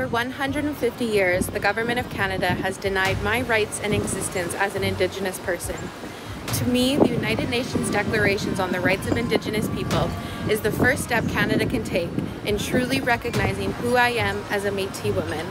over 150 years, the Government of Canada has denied my rights and existence as an Indigenous person. To me, the United Nations Declarations on the Rights of Indigenous People is the first step Canada can take in truly recognizing who I am as a Métis woman.